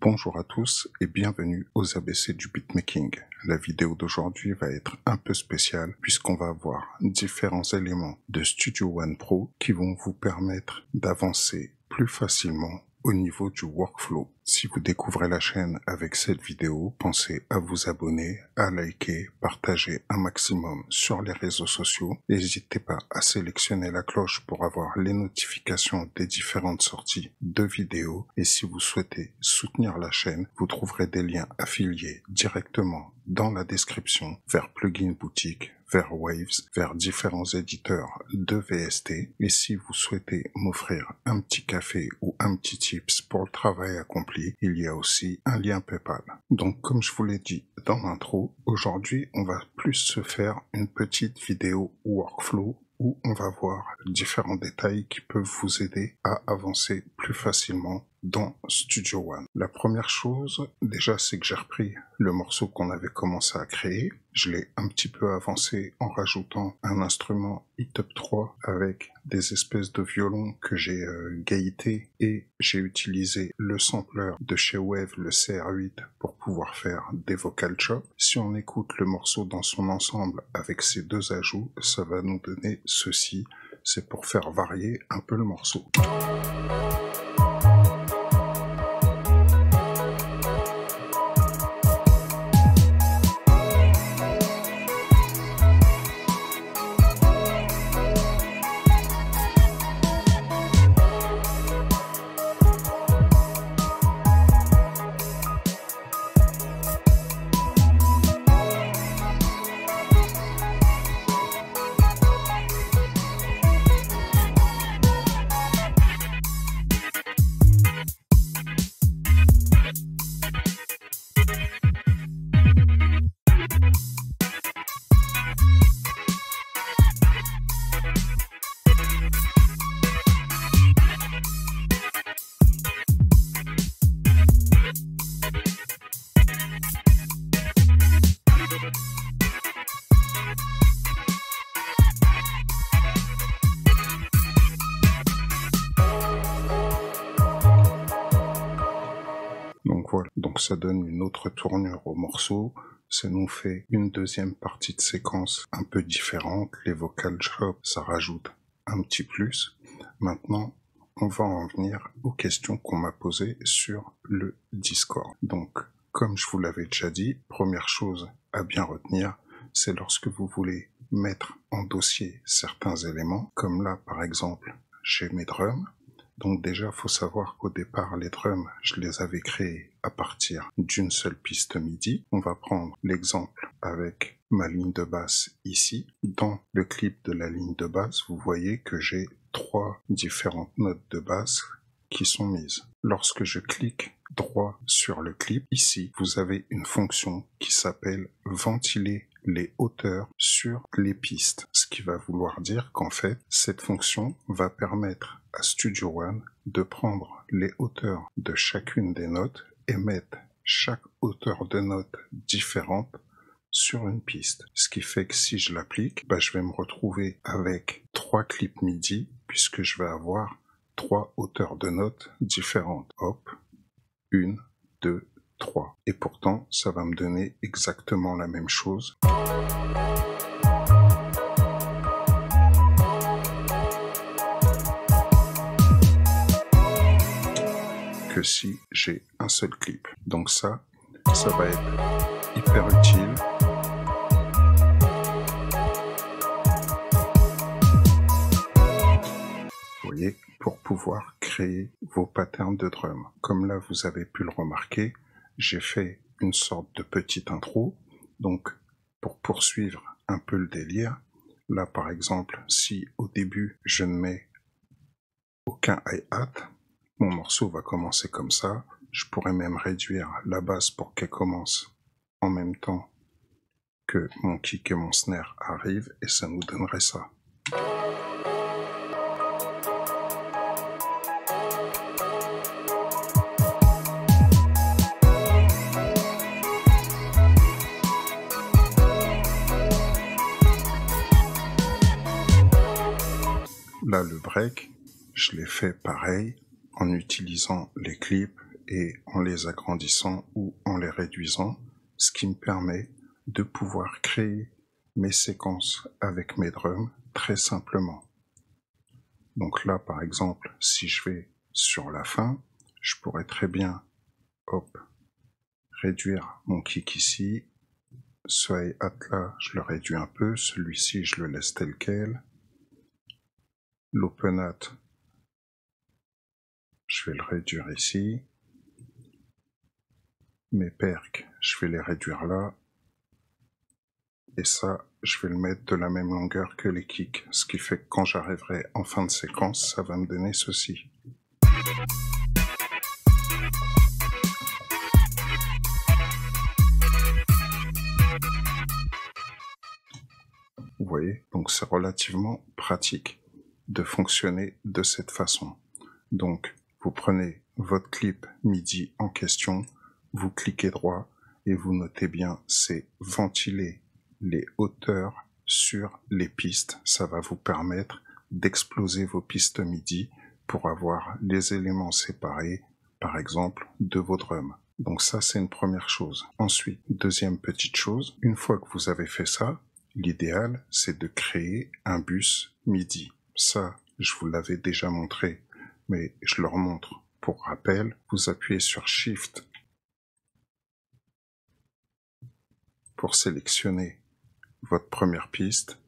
Bonjour à tous et bienvenue aux ABC du beatmaking. La vidéo d'aujourd'hui va être un peu spéciale puisqu'on va voir différents éléments de Studio One Pro qui vont vous permettre d'avancer plus facilement au niveau du workflow. Si vous découvrez la chaîne avec cette vidéo, pensez à vous abonner, à liker, partager un maximum sur les réseaux sociaux. N'hésitez pas à sélectionner la cloche pour avoir les notifications des différentes sorties de vidéos. Et si vous souhaitez soutenir la chaîne, vous trouverez des liens affiliés directement dans la description vers Plugin Boutique, vers Waves, vers différents éditeurs de VST. Et si vous souhaitez m'offrir un petit café ou un petit tips pour le travail accompli, il y a aussi un lien PayPal. Donc comme je vous l'ai dit dans l'intro, aujourd'hui on va plus se faire une petite vidéo workflow où on va voir différents détails qui peuvent vous aider à avancer plus facilement dans Studio One. La première chose, déjà, c'est que j'ai repris le morceau qu'on avait commencé à créer. Je l'ai un petit peu avancé en rajoutant un instrument E-Top 3 avec des espèces de violons que j'ai euh, et j'ai utilisé le sampler de chez Wave, le CR8, pour pouvoir faire des vocal chops. Si on écoute le morceau dans son ensemble avec ces deux ajouts, ça va nous donner ceci. C'est pour faire varier un peu le morceau. Ça donne une autre tournure au morceau. Ça nous fait une deuxième partie de séquence un peu différente. Les vocal chops, ça rajoute un petit plus. Maintenant, on va en venir aux questions qu'on m'a posées sur le Discord. Donc, comme je vous l'avais déjà dit, première chose à bien retenir, c'est lorsque vous voulez mettre en dossier certains éléments, comme là par exemple, j'ai mes drums, donc déjà, faut savoir qu'au départ, les drums, je les avais créés à partir d'une seule piste MIDI. On va prendre l'exemple avec ma ligne de basse ici. Dans le clip de la ligne de basse, vous voyez que j'ai trois différentes notes de basse qui sont mises. Lorsque je clique droit sur le clip, ici, vous avez une fonction qui s'appelle ventiler les hauteurs sur les pistes. Ce qui va vouloir dire qu'en fait, cette fonction va permettre à Studio One de prendre les hauteurs de chacune des notes et mettre chaque hauteur de note différente sur une piste. Ce qui fait que si je l'applique, bah, je vais me retrouver avec trois clips MIDI puisque je vais avoir trois hauteurs de notes différentes. Hop, une, deux, Et pourtant, ça va me donner exactement la même chose. que si j'ai un seul clip. Donc ça, ça va être hyper utile. Vous voyez, pour pouvoir créer vos patterns de drum. Comme là, vous avez pu le remarquer, j'ai fait une sorte de petite intro. Donc, pour poursuivre un peu le délire, là, par exemple, si au début, je ne mets aucun hi-hat, mon morceau va commencer comme ça. Je pourrais même réduire la basse pour qu'elle commence en même temps que mon kick et mon snare arrivent et ça nous donnerait ça. Là, le break, je l'ai fait pareil en utilisant les clips et en les agrandissant ou en les réduisant, ce qui me permet de pouvoir créer mes séquences avec mes drums très simplement. Donc là, par exemple, si je vais sur la fin, je pourrais très bien, hop, réduire mon kick ici. Ce hi-hat là, je le réduis un peu. Celui-ci, je le laisse tel quel. L'open hat, je vais le réduire ici. Mes percs, je vais les réduire là. Et ça, je vais le mettre de la même longueur que les kicks, ce qui fait que quand j'arriverai en fin de séquence, ça va me donner ceci. Vous voyez, donc c'est relativement pratique de fonctionner de cette façon. Donc, vous prenez votre clip MIDI en question, vous cliquez droit et vous notez bien, c'est ventiler les hauteurs sur les pistes. Ça va vous permettre d'exploser vos pistes MIDI pour avoir les éléments séparés, par exemple, de vos drums. Donc ça, c'est une première chose. Ensuite, deuxième petite chose, une fois que vous avez fait ça, l'idéal, c'est de créer un bus MIDI. Ça, je vous l'avais déjà montré, mais je le remontre. Pour rappel, vous appuyez sur Shift pour sélectionner votre première piste,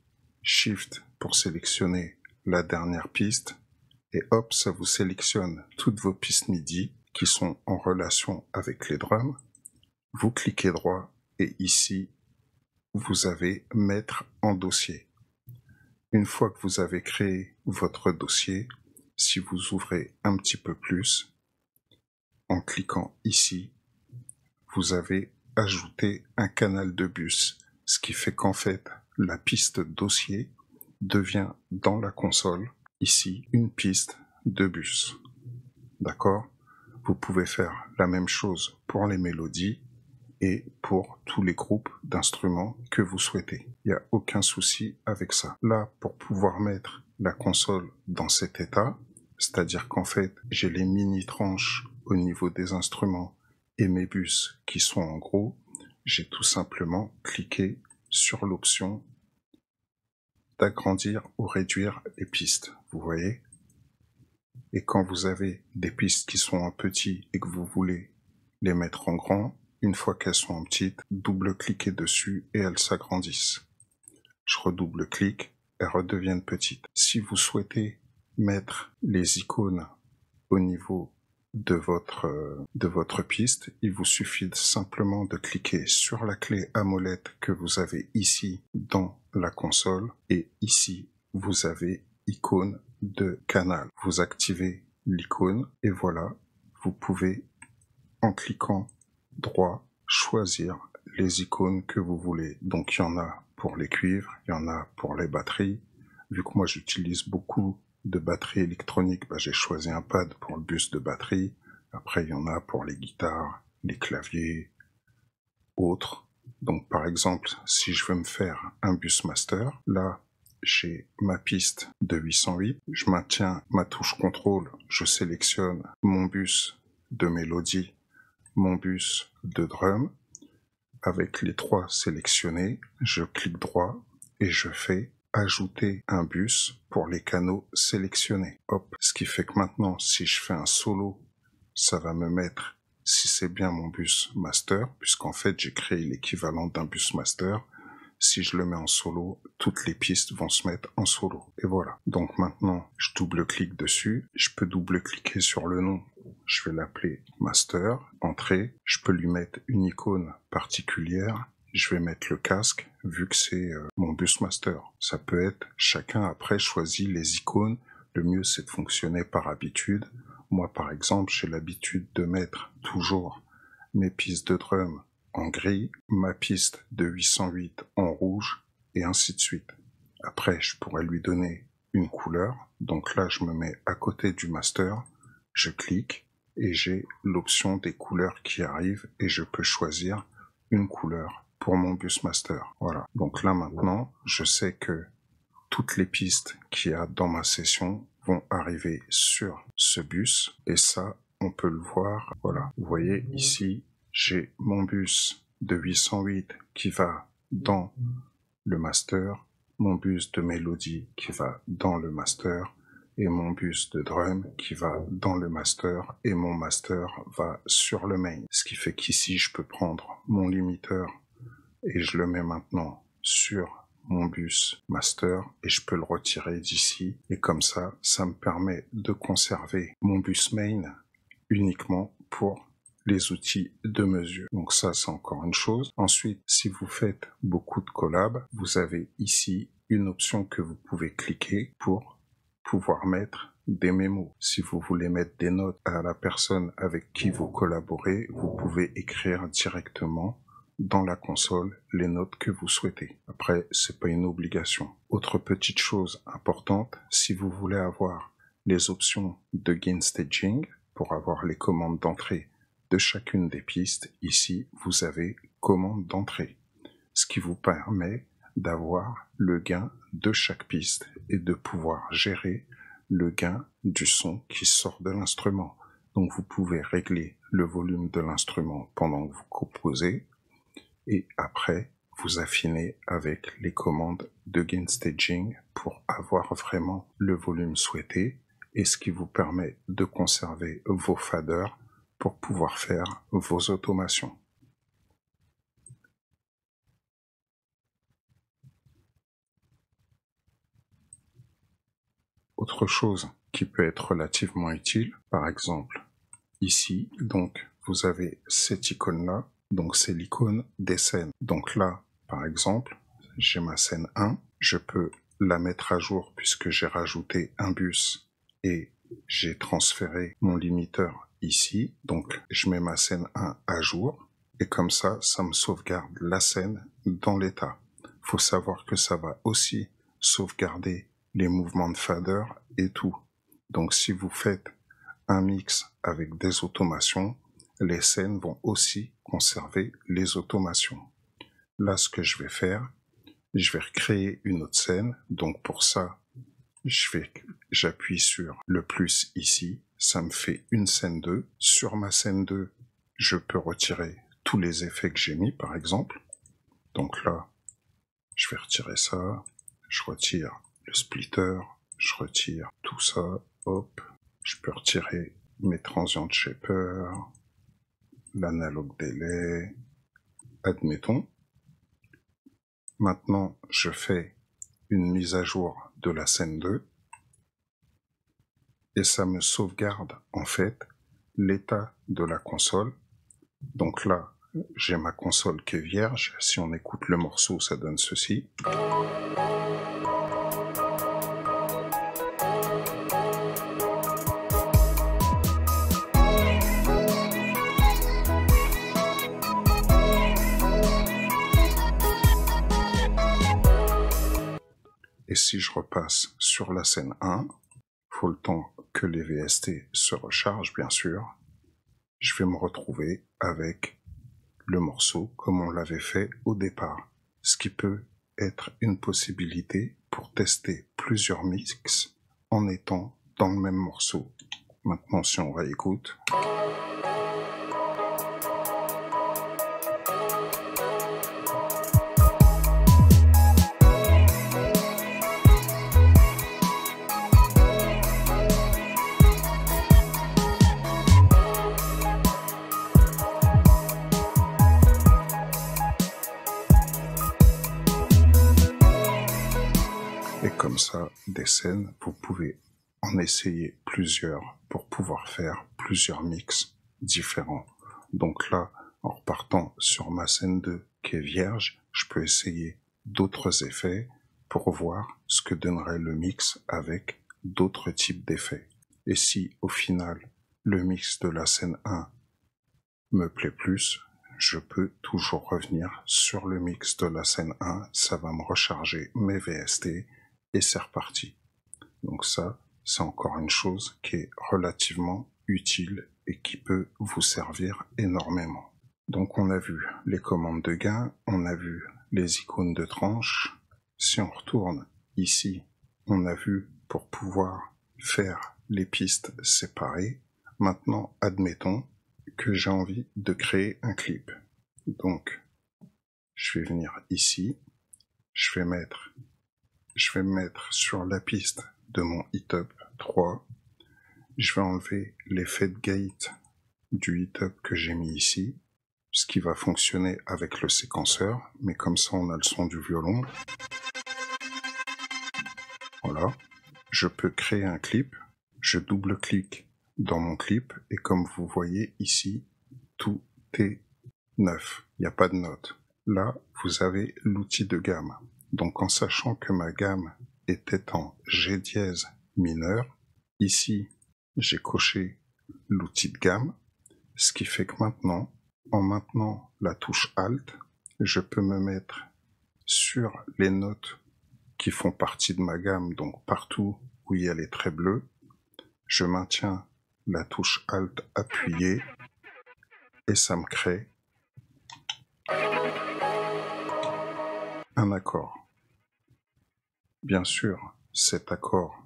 Shift pour sélectionner la dernière piste, et hop, ça vous sélectionne toutes vos pistes MIDI qui sont en relation avec les drums. Vous cliquez droit et ici, vous avez Mettre en dossier. Une fois que vous avez créé votre dossier, si vous ouvrez un petit peu plus, en cliquant ici, vous avez ajouté un canal de bus, ce qui fait qu'en fait, la piste dossier devient dans la console ici une piste de bus. D'accord? Vous pouvez faire la même chose pour les mélodies et pour tous les groupes d'instruments que vous souhaitez. Il n'y a aucun souci avec ça. Là, pour pouvoir mettre la console dans cet état, c'est-à-dire qu'en fait, j'ai les mini tranches au niveau des instruments et mes bus qui sont en gros, j'ai tout simplement cliqué sur l'option d'agrandir ou réduire les pistes. Vous voyez? Et quand vous avez des pistes qui sont en petit et que vous voulez les mettre en grand, une fois qu'elles sont petites, double-cliquez dessus et elles s'agrandissent. Je redouble-clique, elles redeviennent petites. Si vous souhaitez mettre les icônes au niveau de votre, de votre piste, il vous suffit simplement de cliquer sur la clé AMOLED que vous avez ici dans la console et ici vous avez icône de canal. Vous activez l'icône et voilà, vous pouvez en cliquant droit choisir les icônes que vous voulez. Donc il y en a pour les cuivres, il y en a pour les batteries. Vu que moi j'utilise beaucoup de batterie électronique, bah, j'ai choisi un pad pour le bus de batterie. Après, il y en a pour les guitares, les claviers, autres. Donc, par exemple, si je veux me faire un bus master, là, j'ai ma piste de 808. Je maintiens ma touche contrôle. Je sélectionne mon bus de mélodie, mon bus de drum. Avec les trois sélectionnés, je clique droit et je fais ajouter un bus pour les canaux sélectionnés. Hop, ce qui fait que maintenant, si je fais un solo, ça va me mettre, si c'est bien mon bus master, puisqu'en fait j'ai créé l'équivalent d'un bus master, si je le mets en solo, toutes les pistes vont se mettre en solo. Et voilà. Donc maintenant, je double-clique dessus. Je peux double-cliquer sur le nom. Je vais l'appeler master. Entrée. Je peux lui mettre une icône particulière je vais mettre le casque vu que c'est euh, mon bus master. Ça peut être chacun après choisit les icônes. Le mieux c'est de fonctionner par habitude. Moi par exemple j'ai l'habitude de mettre toujours mes pistes de drum en gris, ma piste de 808 en rouge et ainsi de suite. Après je pourrais lui donner une couleur. Donc là je me mets à côté du master, je clique et j'ai l'option des couleurs qui arrivent et je peux choisir une couleur pour mon bus master. Voilà. Donc là maintenant, je sais que toutes les pistes qu'il y a dans ma session vont arriver sur ce bus et ça, on peut le voir. Voilà, vous voyez ici, j'ai mon bus de 808 qui va dans le master, mon bus de mélodie qui va dans le master, et mon bus de drum qui va dans le master et mon master va sur le main. Ce qui fait qu'ici, je peux prendre mon limiteur et je le mets maintenant sur mon bus master et je peux le retirer d'ici et comme ça, ça me permet de conserver mon bus main uniquement pour les outils de mesure. Donc ça, c'est encore une chose. Ensuite, si vous faites beaucoup de collabs, vous avez ici une option que vous pouvez cliquer pour pouvoir mettre des mémos. Si vous voulez mettre des notes à la personne avec qui vous collaborez, vous pouvez écrire directement dans la console les notes que vous souhaitez. Après, c'est pas une obligation. Autre petite chose importante, si vous voulez avoir les options de gain staging pour avoir les commandes d'entrée de chacune des pistes, ici, vous avez commande d'entrée, ce qui vous permet d'avoir le gain de chaque piste et de pouvoir gérer le gain du son qui sort de l'instrument. Donc vous pouvez régler le volume de l'instrument pendant que vous composez et après vous affinez avec les commandes de gain staging pour avoir vraiment le volume souhaité et ce qui vous permet de conserver vos faders pour pouvoir faire vos automations. Autre chose qui peut être relativement utile, par exemple, ici, donc, vous avez cette icône-là, donc c'est l'icône des scènes. Donc là, par exemple, j'ai ma scène 1, je peux la mettre à jour puisque j'ai rajouté un bus et j'ai transféré mon limiteur ici. Donc je mets ma scène 1 à jour et comme ça, ça me sauvegarde la scène dans l'état. Faut savoir que ça va aussi sauvegarder les mouvements de fader et tout. Donc si vous faites un mix avec des automations, les scènes vont aussi conserver les automations. Là, ce que je vais faire, je vais recréer une autre scène. Donc pour ça, j'appuie sur le plus ici. Ça me fait une scène 2. Sur ma scène 2, je peux retirer tous les effets que j'ai mis, par exemple. Donc là, je vais retirer ça. Je retire le splitter, je retire tout ça, hop, je peux retirer mes transient shaper, l'analogue délai, admettons. Maintenant, je fais une mise à jour de la scène 2 et ça me sauvegarde en fait l'état de la console. Donc là, j'ai ma console qui est vierge. Si on écoute le morceau, ça donne ceci. Si je repasse sur la scène 1, faut le temps que les VST se rechargent, bien sûr, je vais me retrouver avec le morceau comme on l'avait fait au départ, ce qui peut être une possibilité pour tester plusieurs mix en étant dans le même morceau. Maintenant, si on réécoute. Vous pouvez en essayer plusieurs pour pouvoir faire plusieurs mix différents. Donc là, en repartant sur ma scène 2 qui est vierge, je peux essayer d'autres effets pour voir ce que donnerait le mix avec d'autres types d'effets. Et si au final le mix de la scène 1 me plaît plus, je peux toujours revenir sur le mix de la scène 1, ça va me recharger mes VST et c'est reparti. Donc ça, c'est encore une chose qui est relativement utile et qui peut vous servir énormément. Donc on a vu les commandes de gain, on a vu les icônes de tranche. Si on retourne ici, on a vu pour pouvoir faire les pistes séparées, Maintenant, admettons que j'ai envie de créer un clip. Donc, je vais venir ici, je vais mettre, je vais mettre sur la piste de mon hit-up 3, je vais enlever l'effet de gate du hit-up que j'ai mis ici, ce qui va fonctionner avec le séquenceur, mais comme ça on a le son du violon. Voilà. Je peux créer un clip, je double-clique dans mon clip et comme vous voyez ici, tout est neuf. Il n'y a pas de note. Là, vous avez l'outil de gamme. Donc en sachant que ma gamme était en G dièse mineur, ici j'ai coché l'outil de gamme, ce qui fait que maintenant, en maintenant la touche Alt, je peux me mettre sur les notes qui font partie de ma gamme, donc partout où il y a les traits je maintiens la touche Alt appuyée et ça me crée un accord. Bien sûr, cet accord,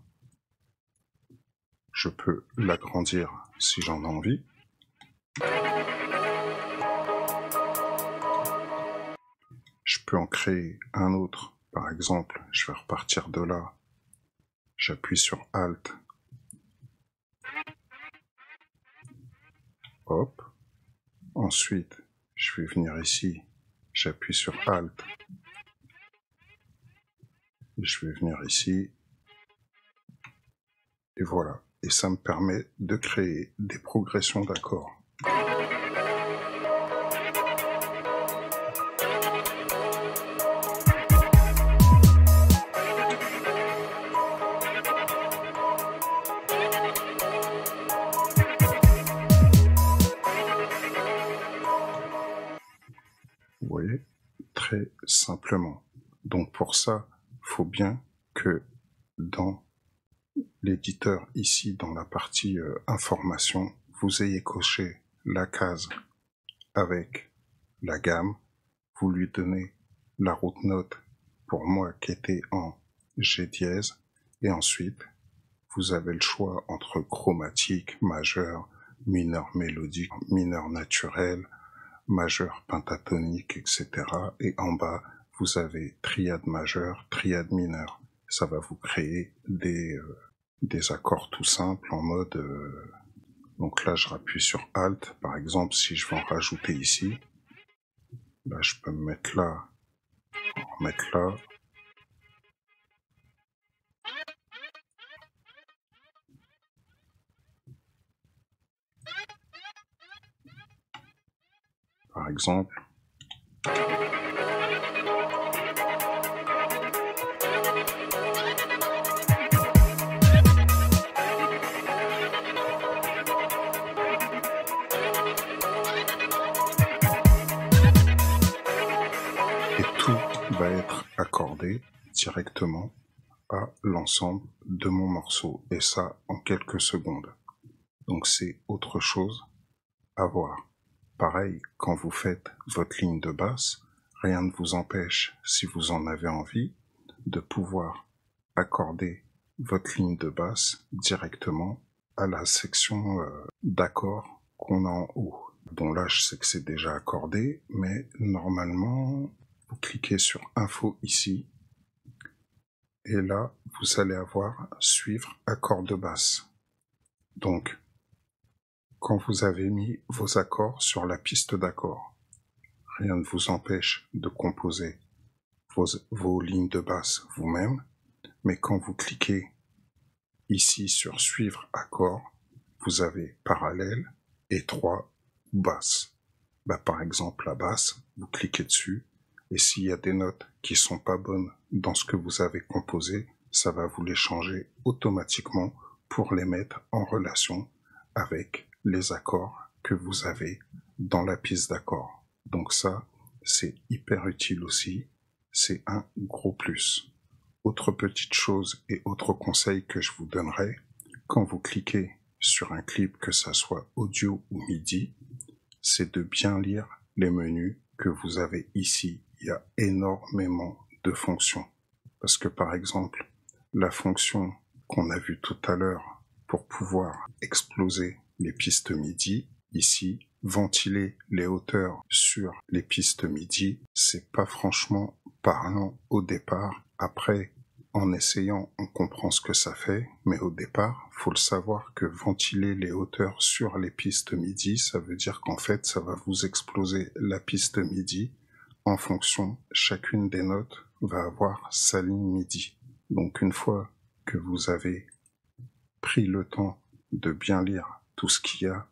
je peux l'agrandir si j'en ai envie. Je peux en créer un autre. Par exemple, je vais repartir de là. J'appuie sur Alt. Hop. Ensuite, je vais venir ici. J'appuie sur Alt. Je vais venir ici. Et voilà. Et ça me permet de créer des progressions d'accords. Vous voyez? Très simplement. Donc pour ça, faut bien que dans l'éditeur ici dans la partie euh, information, vous ayez coché la case avec la gamme, vous lui donnez la route note pour moi qui était en G dièse et ensuite vous avez le choix entre chromatique, majeur, mineur mélodique, mineur naturel, majeur pentatonique, etc. Et en bas, vous avez triade majeure, triade mineure. Ça va vous créer des, euh, des accords tout simples en mode... euh, donc là, je rappuie sur Alt. Par exemple, si je veux en rajouter ici, là, je peux me mettre là, en mettre là. Par exemple. Directement à l'ensemble de mon morceau. Et ça en quelques secondes. Donc c'est autre chose à voir. Pareil, quand vous faites votre ligne de basse, rien ne vous empêche, si vous en avez envie, de pouvoir accorder votre ligne de basse directement à la section euh, d'accords qu'on a en haut. Bon là, je sais que c'est déjà accordé, mais normalement, vous cliquez sur Info ici, et là, vous allez avoir Suivre accord de basse. Donc, quand vous avez mis vos accords sur la piste d'accords. Rien ne vous empêche de composer vos, lignes de basse vous-même, mais quand vous cliquez ici sur suivre accord, vous avez parallèle et trois basses. Bah, par exemple, la basse, vous cliquez dessus, et s'il y a des notes qui sont pas bonnes dans ce que vous avez composé, ça va vous les changer automatiquement pour les mettre en relation avec les accords que vous avez dans la piste d'accords. Donc ça, c'est hyper utile aussi. C'est un gros plus. Autre petite chose et autre conseil que je vous donnerai, quand vous cliquez sur un clip, que ça soit audio ou MIDI, c'est de bien lire les menus que vous avez ici. Il y a énormément de fonctions. Parce que par exemple, la fonction qu'on a vue tout à l'heure pour pouvoir exploser les pistes MIDI. Ici, ventiler les hauteurs sur les pistes MIDI, c'est pas franchement parlant au départ. Après, en essayant, on comprend ce que ça fait, mais au départ, faut le savoir que ventiler les hauteurs sur les pistes MIDI, ça veut dire qu'en fait, ça va vous exploser la piste MIDI en fonction, chacune des notes va avoir sa ligne MIDI. Donc une fois que vous avez pris le temps de bien lire tout ce qu'il y a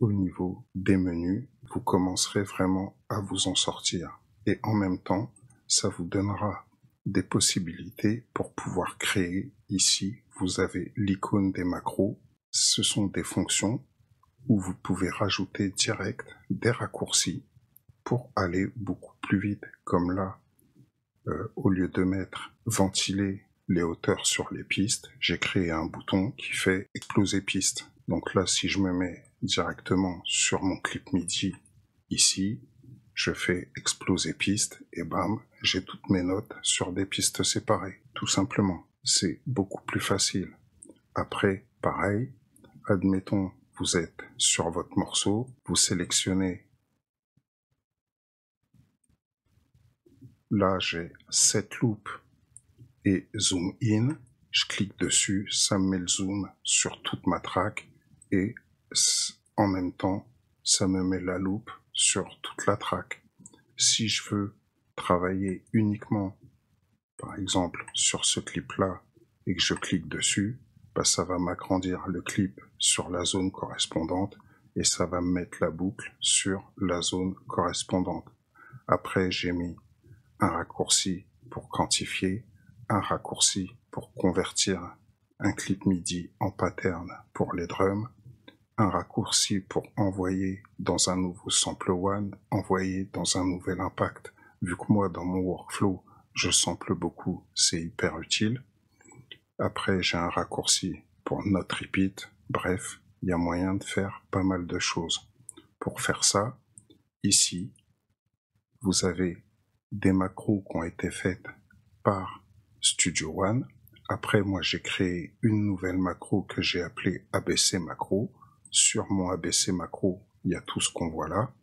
au niveau des menus, vous commencerez vraiment à vous en sortir. Et en même temps, ça vous donnera des possibilités pour pouvoir créer. Ici, vous avez l'icône des macros. Ce sont des fonctions où vous pouvez rajouter direct des raccourcis pour aller beaucoup plus vite. Comme là, euh, au lieu de mettre ventiler les hauteurs sur les pistes, j'ai créé un bouton qui fait exploser piste. Donc là, si je me mets directement sur mon clip MIDI ici, je fais exploser piste et bam, j'ai toutes mes notes sur des pistes séparées, tout simplement. C'est beaucoup plus facile. Après, pareil, admettons, vous êtes sur votre morceau, vous sélectionnez Là, j'ai cette loupe et zoom in. Je clique dessus, ça me met le zoom sur toute ma track et en même temps, ça me met la loupe sur toute la track. Si je veux travailler uniquement, par exemple, sur ce clip-là et que je clique dessus, bah, ça va m'agrandir le clip sur la zone correspondante et ça va me mettre la boucle sur la zone correspondante. Après, j'ai mis un raccourci pour quantifier, un raccourci pour convertir un clip MIDI en pattern pour les drums, un raccourci pour envoyer dans un nouveau sample one, envoyer dans un nouvel impact. Vu que moi, dans mon workflow, je sample beaucoup, c'est hyper utile. Après, j'ai un raccourci pour not repeat. Bref, il y a moyen de faire pas mal de choses. Pour faire ça, ici, vous avez des macros qui ont été faites par Studio One. Après, moi, j'ai créé une nouvelle macro que j'ai appelée ABC Macro. Sur mon ABC Macro, il y a tout ce qu'on voit là.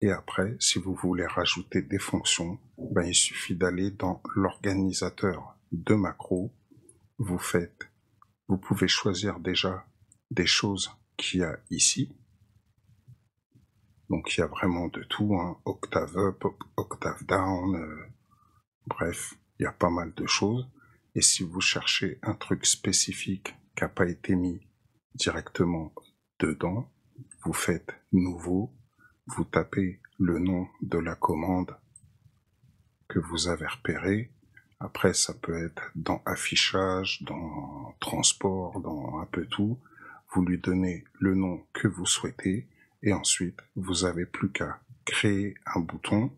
Et après, si vous voulez rajouter des fonctions, ben, il suffit d'aller dans l'organisateur de macros. Vous faites, vous pouvez choisir déjà des choses qu'il y a ici. Donc il y a vraiment de tout, hein. octave up, octave down, euh, bref, il y a pas mal de choses. Et si vous cherchez un truc spécifique qui n'a pas été mis directement dedans, vous faites nouveau, vous tapez le nom de la commande que vous avez repéré. Après, ça peut être dans affichage, dans transport, dans un peu tout. Vous lui donnez le nom que vous souhaitez et ensuite, vous avez plus qu'à créer un bouton.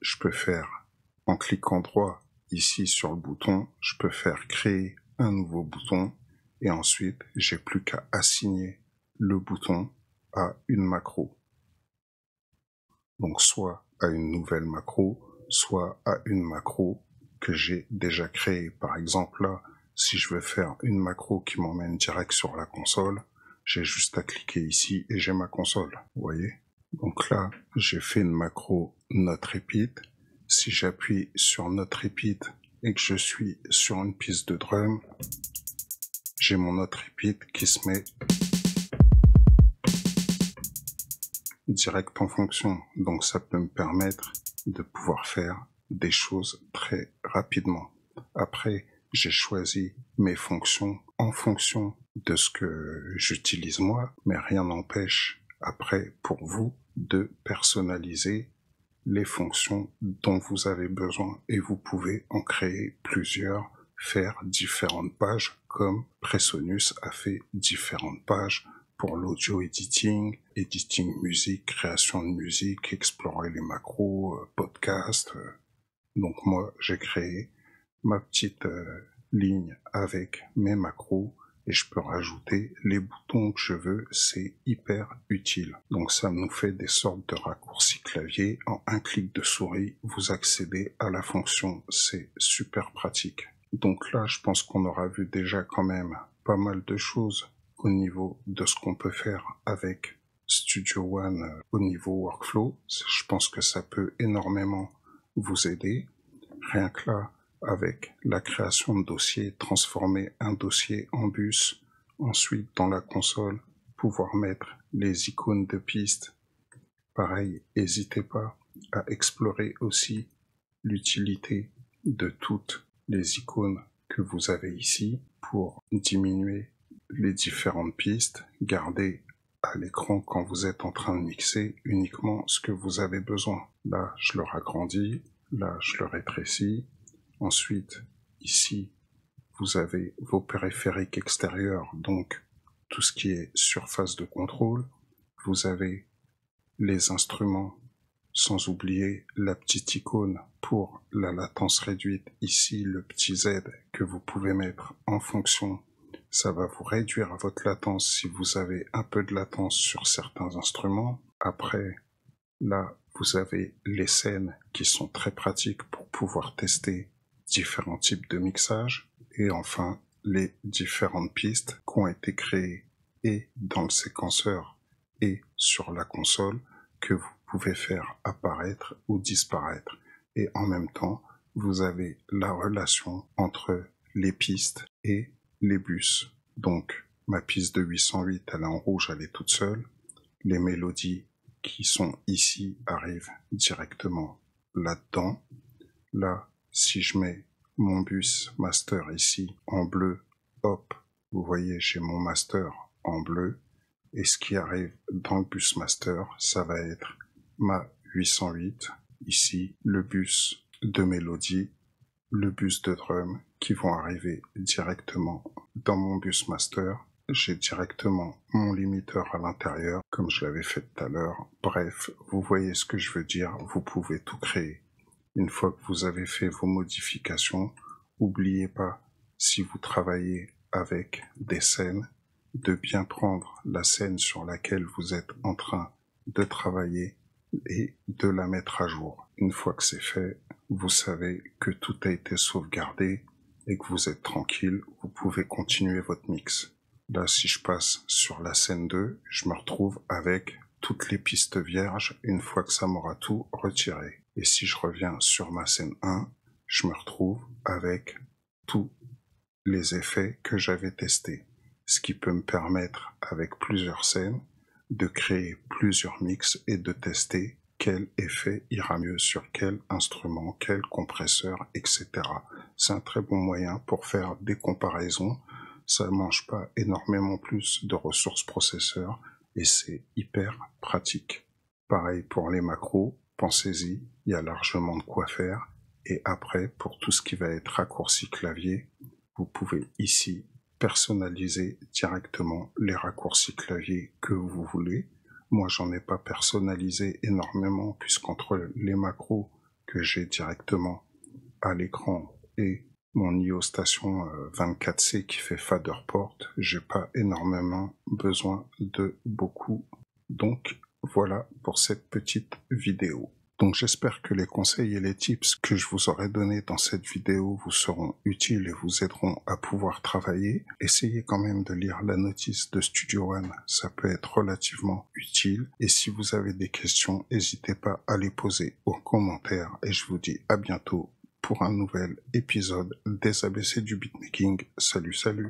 Je peux faire, en cliquant droit ici sur le bouton, je peux faire créer un nouveau bouton. Et ensuite, j'ai plus qu'à assigner le bouton à une macro. Donc soit à une nouvelle macro, soit à une macro que j'ai déjà créée. Par exemple là, si je veux faire une macro qui m'emmène direct sur la console, j'ai juste à cliquer ici et j'ai ma console, vous voyez Donc là, j'ai fait une macro Note Repeat. Si j'appuie sur Note Repeat et que je suis sur une piste de drum, j'ai mon Note Repeat qui se met direct en fonction. Donc ça peut me permettre de pouvoir faire des choses très rapidement. Après, j'ai choisi mes fonctions en fonction de ce que j'utilise moi, mais rien n'empêche après pour vous de personnaliser les fonctions dont vous avez besoin et vous pouvez en créer plusieurs, faire différentes pages comme Presonus a fait différentes pages pour l'audio editing, editing musique, création de musique, explorer les macros, euh, podcast. Euh. Donc moi, j'ai créé ma petite euh, ligne avec mes macros et je peux rajouter les boutons que je veux, c'est hyper utile. Donc ça nous fait des sortes de raccourcis clavier. En un clic de souris, vous accédez à la fonction, c'est super pratique. Donc là, je pense qu'on aura vu déjà quand même pas mal de choses au niveau de ce qu'on peut faire avec Studio One euh, au niveau workflow. Je pense que ça peut énormément vous aider. Rien que là, avec la création de dossiers, transformer un dossier en bus, ensuite dans la console, pouvoir mettre les icônes de piste. Pareil, n'hésitez pas à explorer aussi l'utilité de toutes les icônes que vous avez ici pour diminuer les différentes pistes, garder à l'écran quand vous êtes en train de mixer uniquement ce que vous avez besoin. Là, je le ragrandis, là, je le rétrécis. Ensuite, ici, vous avez vos périphériques extérieurs, donc tout ce qui est surface de contrôle. Vous avez les instruments, sans oublier la petite icône pour la latence réduite. Ici, le petit Z que vous pouvez mettre en fonction ça va vous réduire votre latence si vous avez un peu de latence sur certains instruments. Après, là, vous avez les scènes qui sont très pratiques pour pouvoir tester différents types de mixage. Et enfin, les différentes pistes qui ont été créées et dans le séquenceur et sur la console que vous pouvez faire apparaître ou disparaître. Et en même temps, vous avez la relation entre les pistes et les bus. Donc, ma piste de 808, elle est en rouge, elle est toute seule. Les mélodies qui sont ici arrivent directement là-dedans. Là, si je mets mon bus master ici en bleu, hop, vous voyez, j'ai mon master en bleu. Et ce qui arrive dans le bus master, ça va être ma 808, ici, le bus de mélodie le bus de drum qui vont arriver directement dans mon bus master. J'ai directement mon limiteur à l'intérieur, comme je l'avais fait tout à l'heure. Bref, vous voyez ce que je veux dire, vous pouvez tout créer. Une fois que vous avez fait vos modifications, n'oubliez pas, si vous travaillez avec des scènes, de bien prendre la scène sur laquelle vous êtes en train de travailler et de la mettre à jour. Une fois que c'est fait, vous savez que tout a été sauvegardé et que vous êtes tranquille, vous pouvez continuer votre mix. Là, si je passe sur la scène 2, je me retrouve avec toutes les pistes vierges une fois que ça m'aura tout retiré. Et si je reviens sur ma scène 1, je me retrouve avec tous les effets que j'avais testés. Ce qui peut me permettre, avec plusieurs scènes, de créer plusieurs mix et de tester quel effet ira mieux sur quel instrument, quel compresseur, etc. C'est un très bon moyen pour faire des comparaisons. Ça ne mange pas énormément plus de ressources processeurs et c'est hyper pratique. Pareil pour les macros, pensez-y, il y a largement de quoi faire. Et après, pour tout ce qui va être raccourci clavier, vous pouvez ici personnaliser directement les raccourcis clavier que vous voulez moi, j'en ai pas personnalisé énormément puisqu'entre les macros que j'ai directement à l'écran et mon IO station 24C euh, qui fait fader port, j'ai pas énormément besoin de beaucoup. Donc voilà pour cette petite vidéo. Donc j'espère que les conseils et les tips que je vous aurai donnés dans cette vidéo vous seront utiles et vous aideront à pouvoir travailler. Essayez quand même de lire la notice de Studio One, ça peut être relativement utile. Et si vous avez des questions, n'hésitez pas à les poser en commentaire et je vous dis à bientôt pour un nouvel épisode des ABC du beatmaking. Salut salut